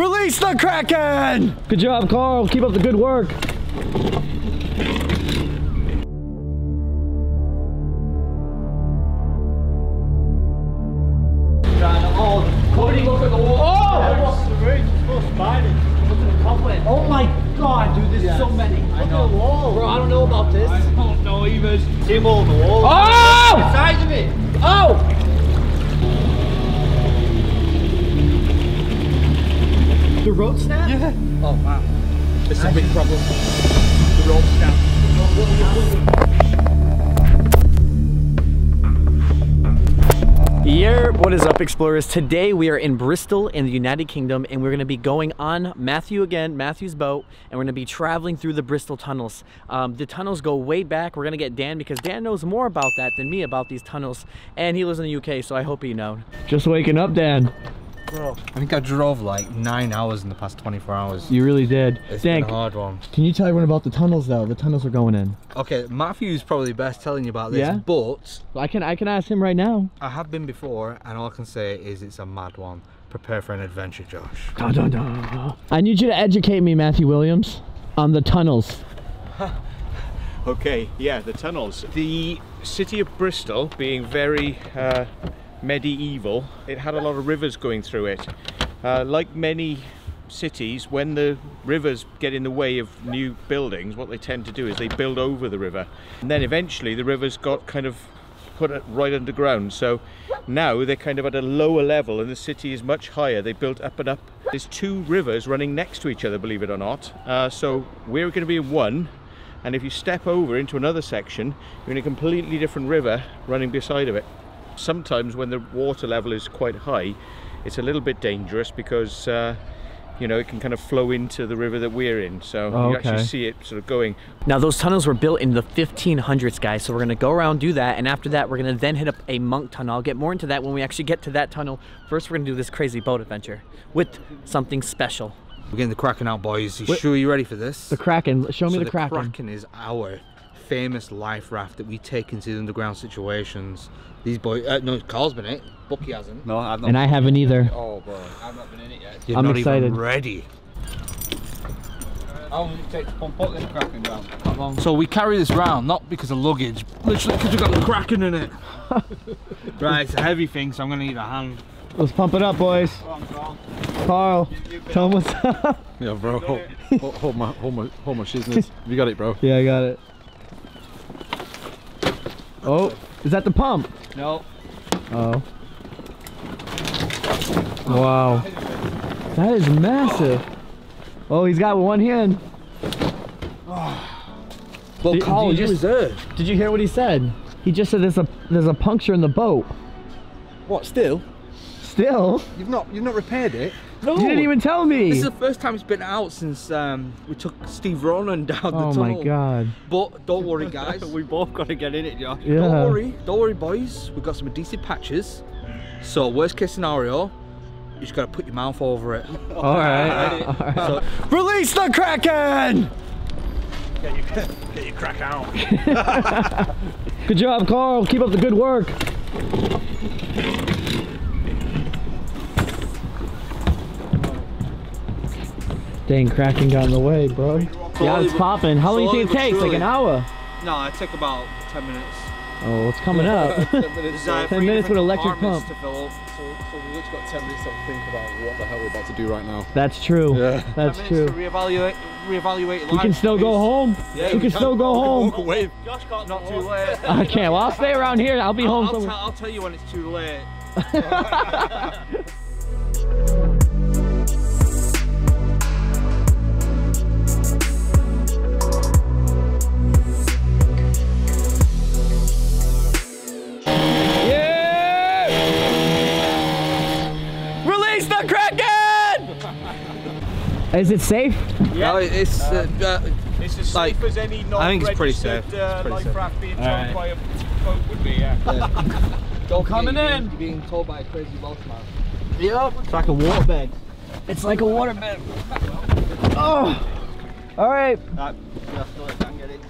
Release the Kraken! Good job, Carl. Keep up the good work. Explorers? Today we are in Bristol in the United Kingdom and we're going to be going on Matthew again, Matthew's boat, and we're going to be traveling through the Bristol tunnels. Um, the tunnels go way back. We're going to get Dan because Dan knows more about that than me about these tunnels, and he lives in the UK, so I hope he knows. Just waking up, Dan. I think I drove like nine hours in the past 24 hours. You really did. It's Dan, been a hard one. can you tell everyone about the tunnels though? The tunnels we're going in. Okay, Matthew's probably best telling you about this, Yeah? but I can I can ask him right now. I have been before, and all I can say is it's a mad one. Prepare for an adventure, Josh. Dun, dun, dun. I need you to educate me, Matthew Williams, on the tunnels. Okay, yeah, the tunnels. The city of Bristol, being very uh, medieval, it had a lot of rivers going through it. Uh, like many cities, when the rivers get in the way of new buildings, what they tend to do is they build over the river. And then eventually the rivers got kind of put right underground. So now they're kind of at a lower level and the city is much higher. They built up and up. There's two rivers running next to each other, believe it or not. Uh, so we're going to be in one and if you step over into another section you're in a completely different river running beside of it sometimes when the water level is quite high it's a little bit dangerous because uh, you know it can kind of flow into the river that we're in so Oh, you actually see it sort of going Now those tunnels were built in the 1500s, guys. So we're gonna go around, do that, and after that, we're gonna then hit up a monk tunnel. I'll get more into that when we actually get to that tunnel. First, we're gonna do this crazy boat adventure with something special. We're getting the Kraken out, boys. You Wait. sure you're ready for this? The Kraken. Show me So the, Kraken. The Kraken is our famous life raft that we take into the underground situations. These boys, uh, no, Carl's been in it. Bucky hasn't. No, I've not. And I haven't either. Oh, bro. I've not been in it yet. You're I'm not excited. even ready. How long does it take to pump up this Kraken down? How long? So we carry this round, not because of luggage, literally because we've got the Kraken in it. right, it's a heavy thing, so I'm going to need a hand. Let's pump it up, boys. Carl, tell him what's up. Yeah, bro. Hold, hold, hold my, hold my, hold my shizness. You got it, bro. yeah, I got it. Oh, is that the pump? No. Oh. Wow. That is massive. Oh, he's got one hand. Well, Did- Carl, did you you just- Did you hear what he said? He just said there's a there's a puncture in the boat. What, still? Still? You've not, you've not repaired it? You didn't even tell me. This is the first time it's been out since um, we took Steve Ronan down the tunnel. oh my god. But don't worry, guys. we both got to get in it, Josh. Yeah. Don't worry, don't worry, boys. We've got some adhesive patches. So worst case scenario, you just gotta put your mouth over it. All right. All right. So Release the Kraken! get your, get your crack out Good job, Carl. Keep up the good work. Dang, Kraken got in the way, bro. Yeah, it's popping. How long do you think it takes? Like an hour? no, it took about ten minutes. Oh, it's coming up. There's, uh, 10 minutes with different electric pump. to fill up. So, so we literally got 10 minutes to think about what the hell we're about to do right now. That's true. Yeah. That's 10 true. to reevaluate, reevaluate We can still go home. Yeah, we can still go home. Walk away. Josh got not too late. I can't. Well, I'll stay around here. I'll be I'll, home I'll, I'll tell you when it's too late. Is it safe? No, it's uh, uh, it's as Like, safe as any I think it's pretty safe. uh, It's pretty life safe. raft being Alright. towed by a boat would be yeah don't Coming forget, in. You're being, you're told by a crazy boss man. Yep. It's like a waterbed. It's like a waterbed. Oh. All right. That, I can get it.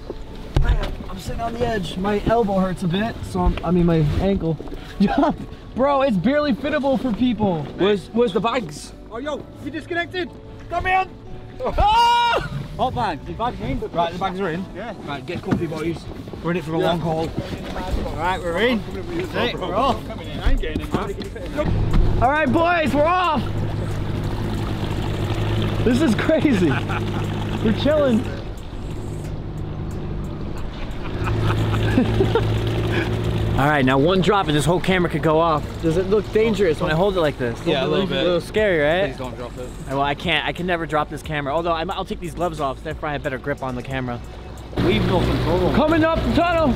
I'm sitting on the edge. My elbow hurts a bit, so I'm, I mean my ankle. Bro, it's barely fittable for people. Where's, where's the bags? Oh, yo, you disconnected? Come in! Oh! Hot bag, the bag's in. Right, the bags are in. Yeah. Right, get comfy, boys. We're in it for a long haul. Right, we're in. That's it, we're off. I ain't getting in. All right, boys, we're off. This is crazy. we're chilling. All right, now one drop and this whole camera could go off. Does it look dangerous when I hold it like this? Yeah, a little bit. A little scary, right? Please don't drop it. Well, I can't. I can never drop this camera. Although I'm, I'll take these gloves off, so therefore I have better grip on the camera. We've no control. Coming up the tunnel.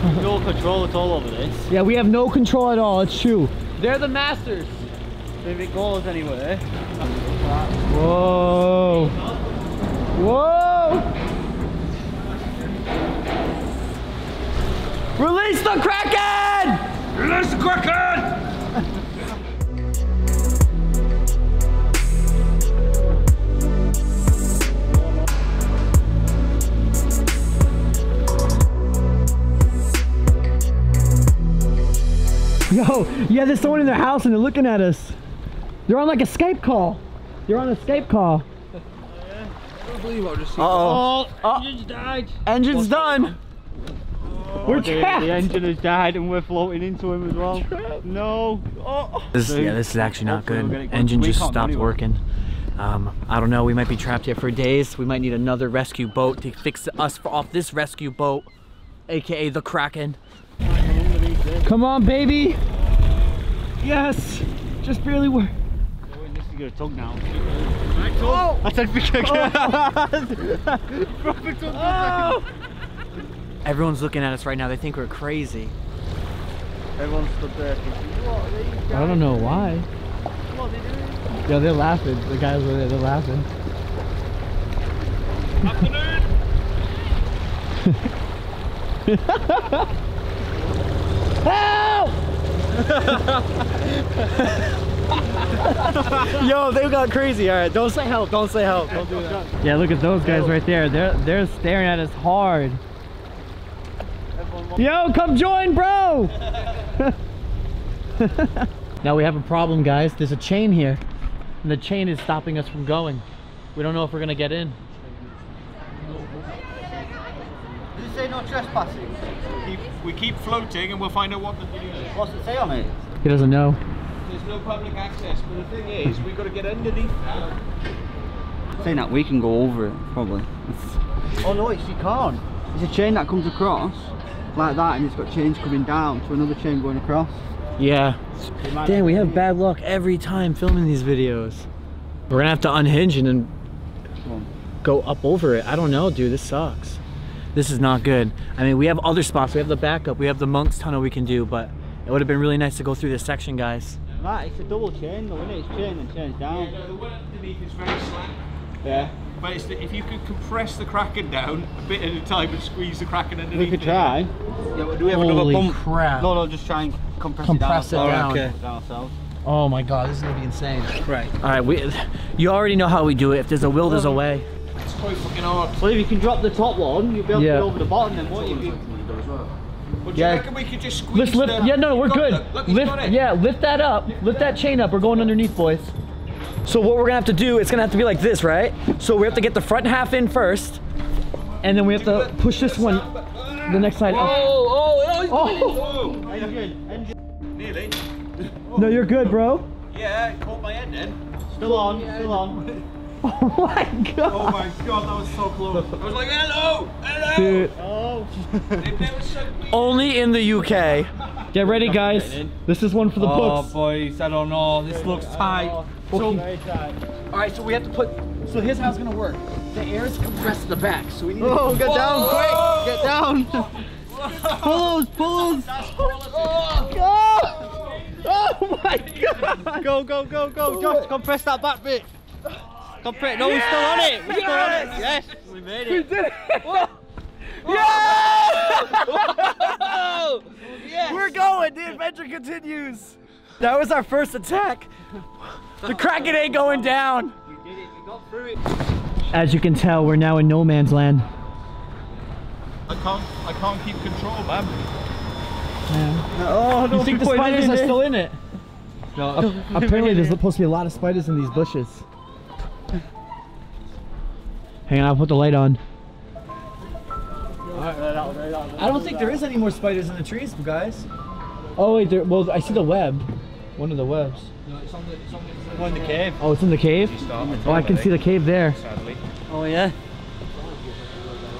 No control at all over this. Yeah, we have no control at all. It's true. They're the masters. If it goes anywhere. Whoa. Whoa. Release the Kraken! Release the Kraken! Yo, yeah, there's someone in their house and they're looking at us. They're on like a Skype call. They're on a Skype call. Uh-oh. Oh, engine's died. Engine's done. We're The, trapped. the engine has died and we're floating into him as well. No. Oh. This, yeah, this is actually not good. we'll get it going. Engine just stopped anywhere. working. Um, I don't know. We might be trapped here for days. We might need another rescue boat to fix us for, off this rescue boat, aka the Kraken. Come on, baby. Yes. Just barely work. This is gonna tug now. Oh! I said pick Oh. Everyone's looking at us right now. They think we're crazy. Everyone stood there thinking, what are these I don't know why. What are they doing? Yeah, they're laughing. The guys over there, they're laughing. Afternoon! Help! Yo, they got crazy. All right, don't say help. Don't say help. Don't do that. Yeah, look at those guys right there. They're they're staring at us hard. Yo, come join, bro. now we have a problem, guys. There's a chain here, and the chain is stopping us from going. We don't know if we're gonna get in. Did it say no trespassing? Keep, we keep floating and we'll find out what the deal is. What's it say on it? He doesn't know. There's no public access, but the thing is, we've got to get underneath now. Saying that we can go over it, probably. oh no, it's you can't. It's a chain that comes across like that, and it's got chains coming down to another chain going across. Yeah. Damn, we have bad luck every time filming these videos. We're gonna have to unhinge and then go up over it. I don't know, dude. This sucks. This is not good. I mean, we have other spots. We have the backup. We have the Monk's Tunnel we can do, but it would have been really nice to go through this section, guys. Right, it's a double chain though, isn't it? It's chain and chains down. the one underneath is very slack. Yeah. But it's the, if you could compress the Kraken down a bit at a time and squeeze the Kraken underneath. We could it. try. Yeah, but do we have another Holy pump? crap. No, no, just try and compress, Compress it it down. down. ourselves. Down ourselves. Oh my god, this is gonna be insane. Right. All right, we, you already know how we do it. If there's a will, there's a way. It's quite fucking hard. Well, if you can drop the top one, you'll be able Yeah. to get over the bottom then, won't you? But do Yeah. you reckon we could just squeeze Let's lift. the... Yeah, no, we're good. it. Look, lift. Yeah, lift that up. Lift that chain up. We're going underneath, boys. So what we're gonna have to do? It's gonna have to be like this, right? So we have to get the front half in first, and then we have to push this one, the next side up. Oh, oh, Oh, oh. oh engine, engine. Nearly. Eh? no, you're good, bro. Yeah, caught my head then. Still on, still on. Oh my god. Oh my god, that was so close. I was like, hello, hello. Dude, Oh. They've never sunk me. only in the UK. Get ready, guys. This is one for the Oh, books. boys, I don't know. This looks tight. So, Very tight. all right, so we have to put. So here's how it's gonna work. The air is compressed to the back, so we need. To. Oh, get down, Whoa. quick! Get down! pull us, pull us! Oh, oh my god! Go, go, go, go! Josh, compress that back bit! Compress. No, we're still on it! We're still on it! Yes! We made it! We did it! Yeah! We're going. The adventure continues. That was our first attack. The Kraken ain't going down. We did it, we got through it. As you can tell, we're now in no man's land. I can't, I can't keep control, man. Yeah. Oh, You think the spiders are still in it? No. Oh, apparently, there's supposed to be a lot of spiders in these bushes. Hang on, I'll put the light on. I don't think there is any more spiders in the trees, guys. Oh wait, there. Well, I see the web. One of the webs. One in the cave. Oh, it's in the cave. Oh, I can see the cave there. Sadly. Oh yeah.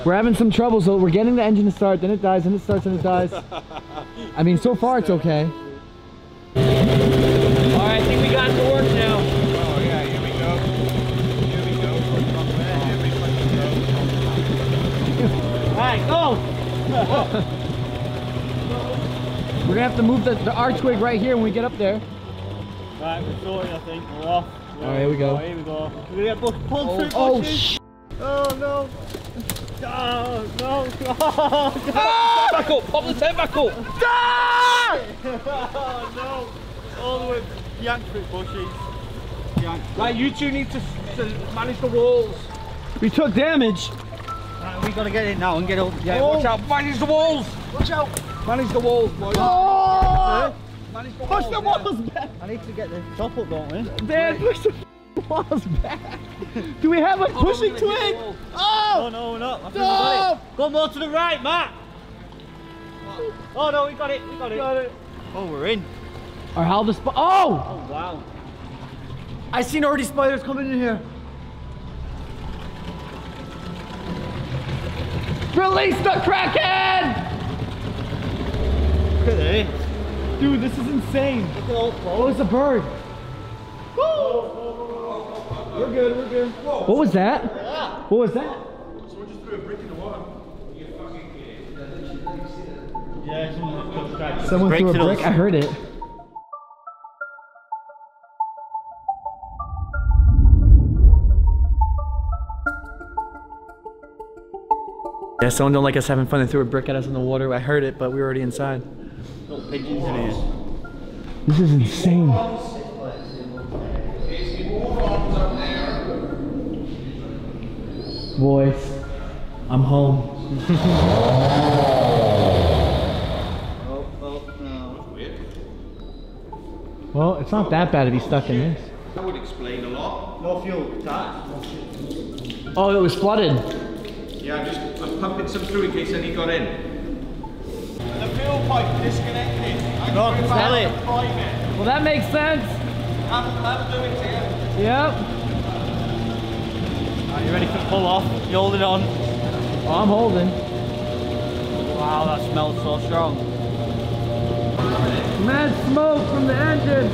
We're having some trouble, so we're getting the engine to start, then it dies, then it starts, then it dies. I mean, so far it's okay. Alright, I think we got it to work now. Oh yeah, here we go. Here we go. Here we go. Alright, go! We're gonna have to move the, the arch twig right here when we get up there. Right, we're sorted, I think. We're off. Alright, here we go. Here we go. We're gonna get bu- pulled through Oh, bushes. sh! Oh no. Oh no. Back up, pop the tent back up. Ah! oh no. All the way yanked through bushes. Yanked. Right, you two need to, to manage the walls. We took damage. Right, we gotta get in now and get up. Yeah, watch out, manage the walls. Watch out. Manage the walls, boys. Oh! Manage the Push walls. the walls back! I need to get the top up, don't we? Dan, push the walls back! Do we have a oh, pushing twig? Oh Oh! no, we're not. I think No! got it. Go more to the right, Matt. Oh no, we got it. We got it. Oh, we're in. Or how the sp- Oh! Oh wow. I seen already spiders coming in here. Release the Kraken! Look at this. Dude, this is insane. Look at all Oh, it's a bird. We're good, we're good. What was that? What was that? Someone just tried to Someone threw a brick. I heard it. Yeah, someone don't like us having fun. They threw a brick at us in the water. I heard it, but we were already inside. Little pigeons in here. This is insane. Boys, I'm home. Oh, oh, no. Well, it's not that bad to be stuck in this. That would explain a lot. No fuel attached. Oh, it was flooded. Yeah, just I'm pumping some through in case any got in. The fuel pipe disconnected. I No, I can smell it. Well, that makes sense. That'll, that'll do it to you. Yep. Are you ready for the pull off? You holding on? Oh, I'm holding. Wow, that smells so strong. Mad smoke from the engine.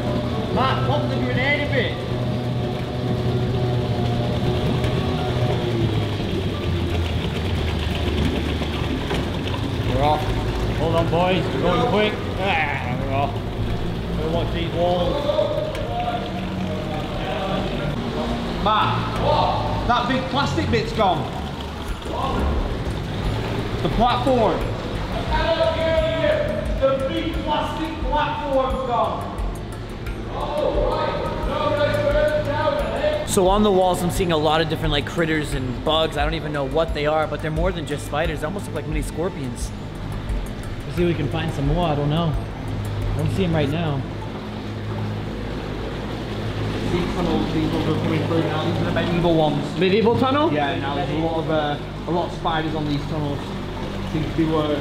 Matt, pop the grenade a bit. We're off. Hold on, boys. We're going quick. Ah, we're off. We'll watch these walls. Matt, that big plastic bit's gone. The platform. The big plastic platform's gone. So on the walls, I'm seeing a lot of different like critters and bugs. I don't even know what they are, but they're more than just spiders. They almost look like mini scorpions. Let's see if we can find some more. I don't know. I don't see them right now. These tunnels, these ones are coming through now. These are the medieval ones. Medieval tunnel? Yeah, now there's a lot of uh, a lot of spiders on these tunnels. Seems to be where.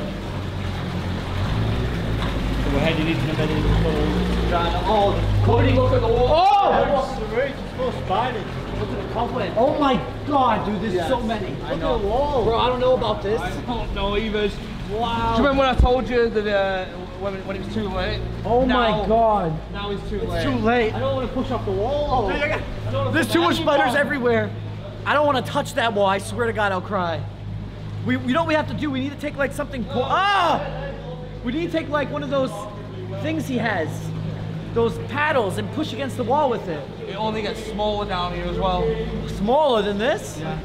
So we're heading into the middle of the tunnel. Trying to, oh, Cody, look at the wall. Oh! What's the roof? It's full spiders. Look at the cobweb. Oh my god, dude, there's so many. Look at the wall. Bro, I don't know about this. I don't know either. Do you remember when I told you that uh, when, when it was too late? Oh Now- my god. Now it's too late. Too late. I don't want to push off the wall. There's too much spiders everywhere. I don't want to touch that wall. I swear to God, I'll cry. We, you know what we have to do? We need to take like something. Po- ah! We need to take like one of those things he has, those paddles, and push against the wall with it. It only gets smaller down here as well. Smaller than this. Yeah.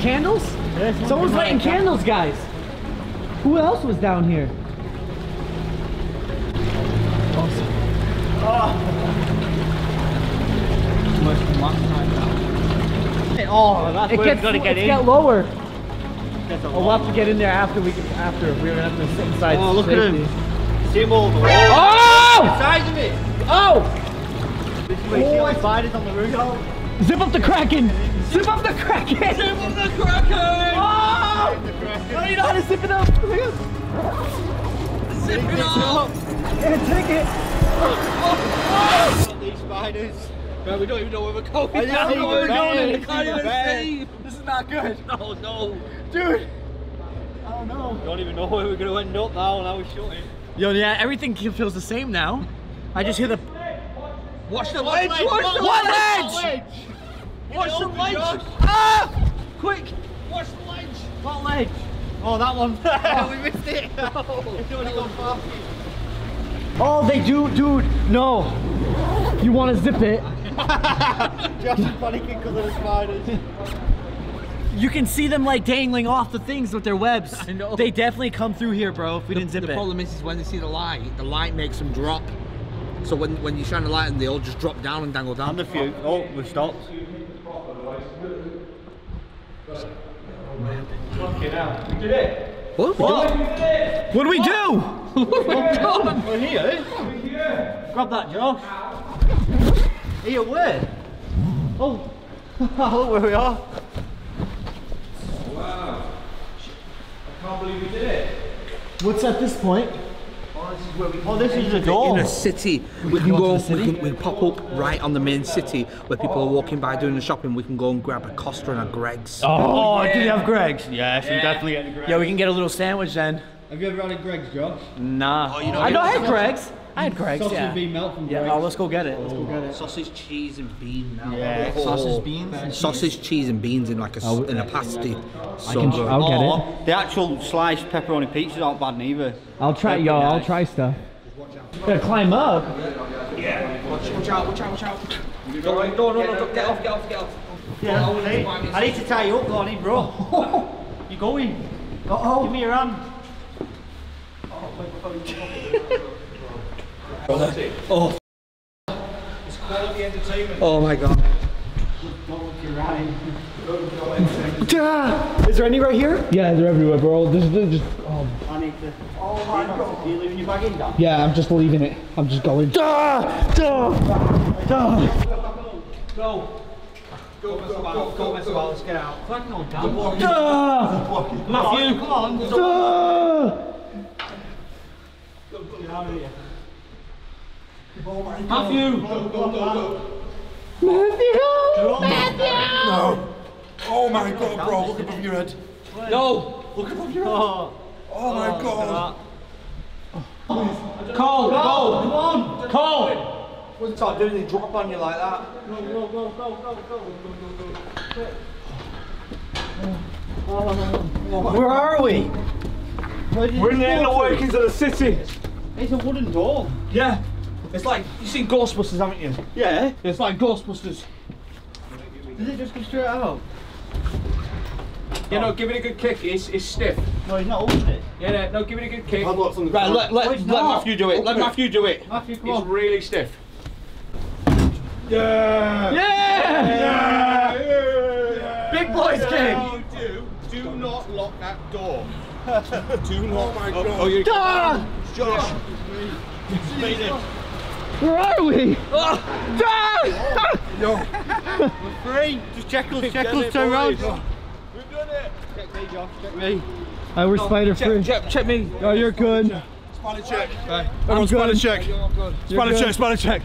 Candles? Someone's lighting candles, guys. Who else was down here? Oh, that's It gets, to get it in. get lower. Oh, we'll have to get in there after we after. We're gonna have to sit inside. Oh, look at him. See him all the way. Oh! Size of it. Oh! This is where you see the spiders on the roof. Zip up the Kraken! Zip up the Kraken! Zip up the Kraken! Oh! Oh, you know how to zip it up? Zip it up! Yeah, take it! oh These spiders. Man, we don't even know where we're going. I don't know where we're going. We can't even Bad. see. This is not good. Oh no. Dude! Oh no. Don't even know where we're going to end up now. Now we're shooting. Yo, yeah, everything feels the same now. I just hear the. Watch the ledge. ledge? Watch What the ledge? Ledge. Watch the ledge. Ah! Quick! Watch the ledge. What ledge? Oh, that one. we missed it. it's only gone far. Oh, they do, dude. No. You want to zip it? Josh is panicking because of the spiders. You can see them like dangling off the things with their webs. I know. They definitely come through here, bro. If we didn't zip the it. The problem is, is when they see the light, the light makes them drop. So when, when you shine the light and they all just drop down and dangle down. And a few. Oh, we've stopped. What? What What do we do? We're here. Grab that, Josh. Here, where? Oh, look oh, where we are. Wow. I can't believe we did it. What's at this point? Oh, this is the door. In a city, we can go. We can, we can pop up right on the main city where people are walking by doing the shopping. We can go and grab a Costa and a Greggs. Oh, oh do you have Greggs? Yes, we definitely get the Greggs. Yeah, we can get a little sandwich then. Have you ever had a Greggs, Josh? Nah. Oh, you know- I know I had Greggs. I had Greggs, Sausage yeah. bean melt from Yeah, oh, let's go get it. Let's go get it. Sausage, cheese, and bean. Now. Yeah, Oh. sausage, beans, and Sausage, cheese, and beans in like a s- oh, in a pasty. I can- good. I'll get it. Oh, The actual sliced pepperoni pizzas aren't bad neither. I'll try, yo, I'll try stuff. Gotta climb up. Yeah. Watch out! Watch out! Watch out! No, no, no, no! Get off! Get off! Get off! Yeah, I need, I need to tie you up, go on in, bro. you going? Uh-oh. Give me your hand. Oh. Oh. oh It's quality entertainment. Oh my god. Is there any right here? Yeah, they're everywhere, bro. This is just. Oh. I need to. Oh my god. Are you leaving your bag in, Dan? Yeah, I'm just leaving it. I'm just going. Duh! Duh! Duh! Go. Go, go, go, go, mess about, let's get out. Duh! Matthew, come on. Duh! Matthew. Matthew. No! Oh my god, bro, look above your head. No. Look above your head. Oh, Oh my oh, god. Cole, Cole, come on. Cole. What's start doing the drop on you like that? Go, go, go, go, go, go, go, go. Where are we? We're in the inner workings of the city. It's a wooden door. Yeah. It's like, you've seen Ghostbusters, haven't you? Yeah. It's like Ghostbusters. Does it just go straight out? You know, give it a good kick. It's, it's stiff. No, he's not opening it. Yeah, no, no, give it a good kick. Padlocks on the Right, front. let, let, No, let. Matthew do it. Let Matthew do it. Matthew, come It's on. really stiff. Yeah! Yeah! Yeah. Big boys game! do, do not lock that door. Do not, oh my god. Oh, you Duh! Josh. Made it. Where are we? Oh, Three. Just check us, check Get us, it, turn round. boys. We've done it. Check me, Josh, check me. I we're spider free. Check, check, check me. Oh, you're good. Spider check. I'm Everyone, spider good. check. You're Spider good. check, spider check.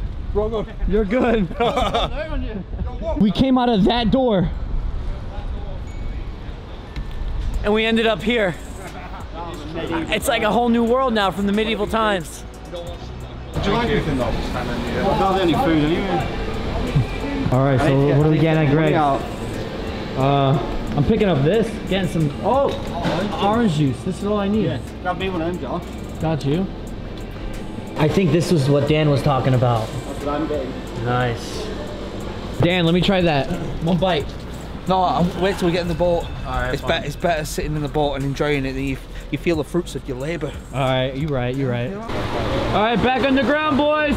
You're good. we came out of that door. And we ended up here. It's like a whole new world now from the medieval times. Do you like anything though? Not any food anyway. All right, so what are we getting at Greg? Out. Uh, I'm picking up this, getting some, oh, orange juice. This is all I need. Yeah. Grab me one of them, Josh. Got you. I think this was what Dan was talking about. That's what I'm getting. Nice. Dan, let me try that. One bite. No, I'll wait till we get in the boat. Alright, it's fine. better. It's better sitting in the boat and enjoying it than you, you feel the fruits of your labour. All right, you're right, you're right. All right, back on the ground, boys.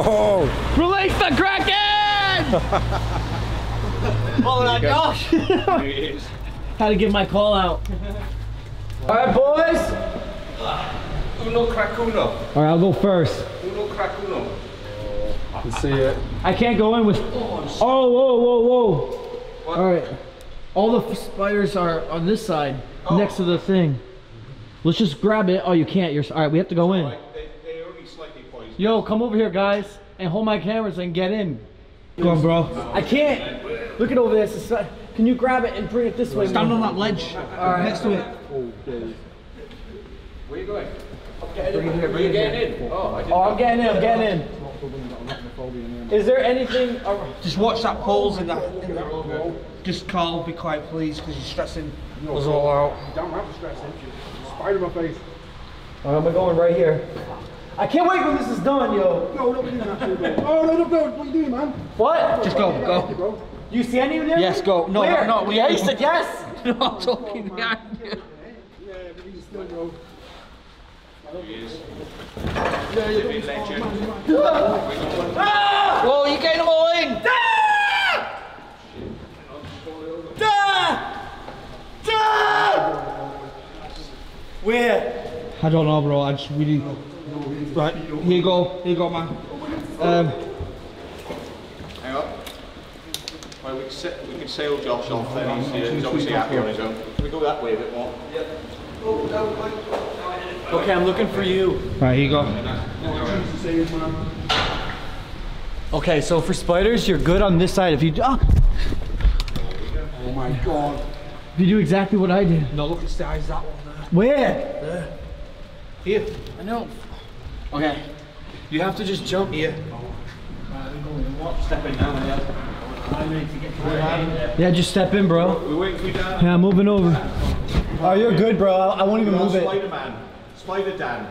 Oh, Release the Kraken! Oh my gosh! How to give my call out. All right, boys. Uno cracuno. All right, I'll go first. Uno cracuno. I can see it. I can't go in with. Oh, whoa, whoa, whoa. All right. All the spiders are on this side, oh. next to the thing. Let's just grab it. Oh, you can't. You're. All right, we have to go in. They, they're slightly poisoned. Yo, come over here, guys, and hold my cameras and get in. Go on, bro. I can't. Look at over there. It's a- Can you grab it and bring it this way? Stand man? on that ledge next to it. Where are you going? Are you getting in? Oh, I didn't Oh, I'm getting in. I'm getting in. Is there anything? Just watch that poles in that. In that. Just Carl, be quiet, please, because you're stressing us all out. You don't have to stress it. Spider in my face. All right, I'm going right here. I can't wait when this is done, yo. No, not doing that. Oh, no, no, no. What are you doing, man? What? Just go, go. Bro. Do you see any of them? Yes, go. No, Where? no, we- Yeah, he said yes. No, I'm talking oh, behind you. Yeah, but he's still, bro. Ah! Whoa, you're getting them all in. Where? I don't know, bro. I just really. Right, here you go. Here you go, man. Um, Hang on. Well, we can, sa- we can sail Josh off then. He's, uh, he's obviously happy on his own. Can we go that way a bit more? Okay, I'm looking for you. right, here you go. Okay, so for spiders, you're good on this side. If you ah, Oh my god. If you do exactly what I did. No, look, it's the eyes that one there. Where? There. Here. I know. Okay. You have to just jump Here. Step in now, yeah. Yeah, just step in, bro. We're waiting for you, Dan. Yeah, moving over. Oh, you're good, bro. I I won't even move it. Spider-Man. Spider Dan.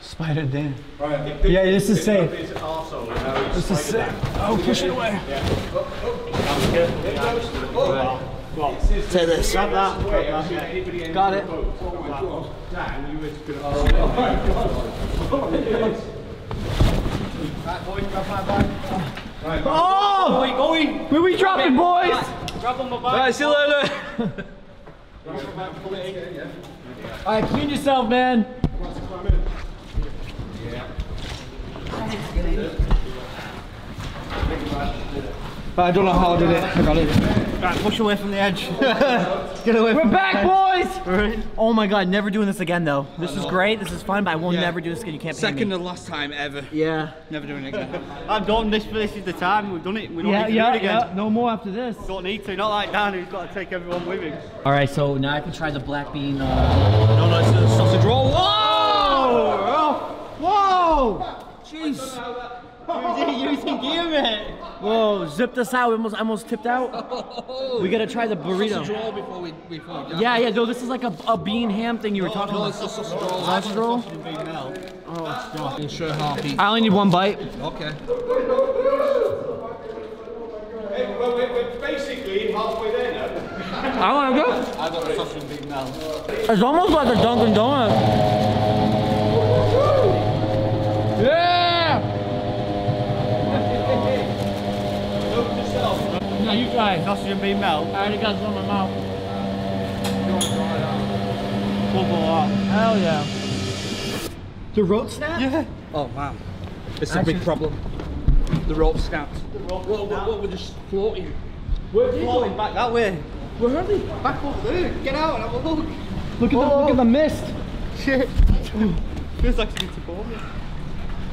Spider Dan. Right. Yeah, this is safe. His arsehole, and now he's This is safe. Oh, push it away. Oh, oh. Take this. Grab that. Got it. Dan, you were gonna. Oh! Where you going? Where we dropping, boys? Grab on my back. Alright, see you later. Alright, clean yourself, man. I don't know how I did it. I got it. Right, push away from the edge. Get away We're from back, boys! the edge. Oh my god, never doing this again though. This is great, this is fun, but I will Yeah. never do this again. You can't pay Second me. and last time ever. Yeah. Never doing it again. I've done. This, this is the time. We've done it. We don't Yeah, need to yeah, do it again. yeah. No more after this. Don't need to. Not like Dan, who's got to take everyone with him. All right, so now I can try the black bean. Uh... No, no, it's the sausage roll. Whoa! Whoa! Jeez. Using, using gear. Whoa! Zip this out. We almost, almost tipped out. We gotta try the burrito. Draw before we before we Yeah, yeah. No, this is like a, a bean ham thing you were talking No, about. it's just sausage roll. Sausage roll. We'll show half each. I only need one bite. Okay. Hey, well, we're, we're basically halfway there now. I wanna go. I got the sausage big mel. It's almost like a Dunkin' Donut. Yeah! No. Sausage and bean mel. I already got some in my mouth. Bubble. Hell yeah. The road snap? Yeah. Oh man, it's a big problem. The rope snapped. Whoa, whoa, whoa, we're just floating. Where's he Floating back that way. Where are they? Back over there. Get out and have a look. Look at the look at the oh. mist. Shit. Feels like something to bore me.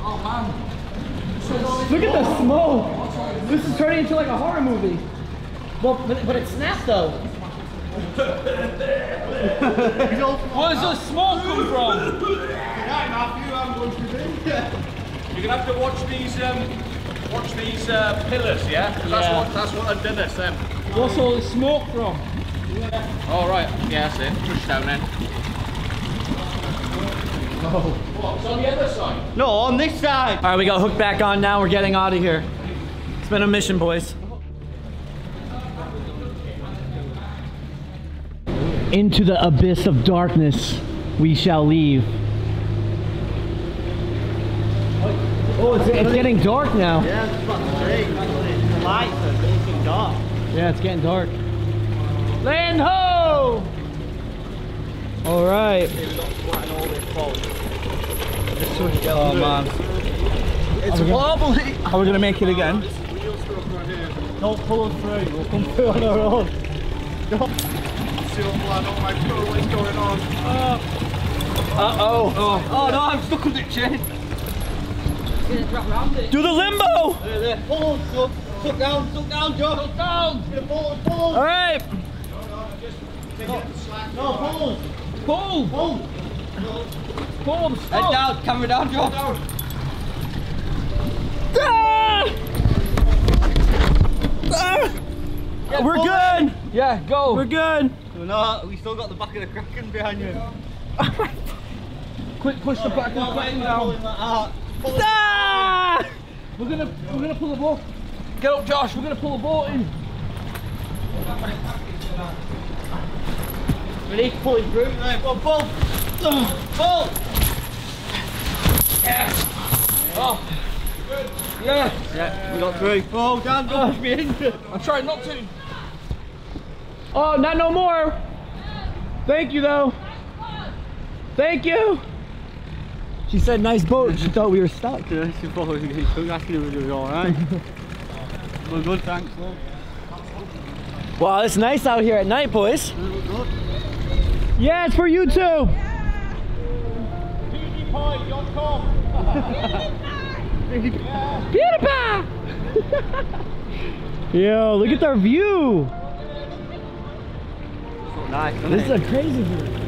Oh man. Look at the smoke. This is turning into like a horror movie. Well, but, but it snapped though. Where does the smoke come from? You're gonna have to watch these, um, watch these uh, pillars, yeah? 'Cause That's Yeah. what that's what undone us. Um. What's all the smoke from? All right, yeah, that's it. Push down then. Oh. What's on the other side? No, on this side. All right, we got hooked back on now. We're getting out of here. It's been a mission, boys. Into the abyss of darkness we shall leave. Oh, it's, it's getting dark now. Yeah, it's fucking great. The lights are getting dark. Yeah, it's getting dark. Land ho! All right. Oh man. It's wobbly. Are we gonna make it again? Don't pull us through. We'll come through on our own. Uh-oh. Oh no, I'm stuck on the chain. Do the limbo! There, there. Pull us, look. Stuck down, stuck down, Joe. Stuck down. Pull pull. All right. No, pull us. Pull. Pull. Pull. Head down, camera down, Joe. Down. Ah! Ah! We're pull good. Yeah, go. We're good. No, we still got the back of the Kraken behind you. Quick, push the back of the Kraken down. pulling that out. Pull it. Ah! We're gonna, we're gonna pull the boat. Get up, Josh. We're gonna pull the boat in. We need to pull it through. Right, go on, pull. Pull. Yeah. Oh. Yeah. Yeah, we got through. Oh, Dan, don't push me in. I'm trying not to. Oh, not no more. Thank you, though. Thank you. She said, nice boat. She thought we were stuck. Yeah, she probably was getting stuck. Asking if we were alright. We're good, thanks, love. Wow, it's nice out here at night, boys. Yeah, it's for YouTube. PewDiePie! Yo, look at our view. Nice, This is a crazy view.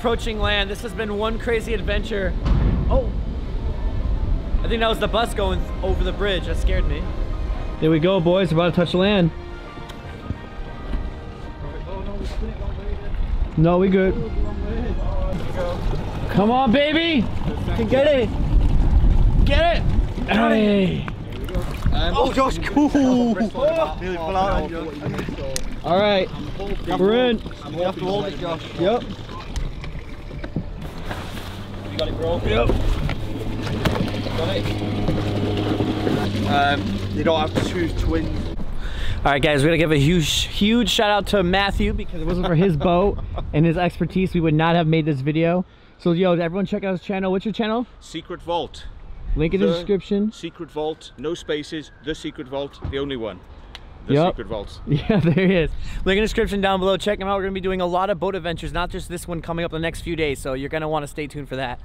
Approaching land. This has been one crazy adventure. Oh. I think that was the bus going over the bridge. That scared me. There we go, boys. About to touch land. No, we good. Come on, baby. You can get it. Get it. Hey. Um, oh, Josh, cool. Nearly fell out on Josh. All right. We're in. You have to hold it, Josh. Yep. You got it, bro? Yep. Got it. Um, you don't have to choose twins. All right, guys, we're gonna give a huge, huge shout out to Matthew because it wasn't for his boat and his expertise, we would not have made this video. So, yo, everyone check out his channel. What's your channel? Secret Vault. Link in the The- description. Secret Vault, no spaces, The Secret Vault, the only one. The Yup. Secret vaults. Yeah, there he is. Link in the description down below. Check him out. We're gonna be doing a lot of boat adventures, not just this one coming up the next few days. So you're gonna want to stay tuned for that.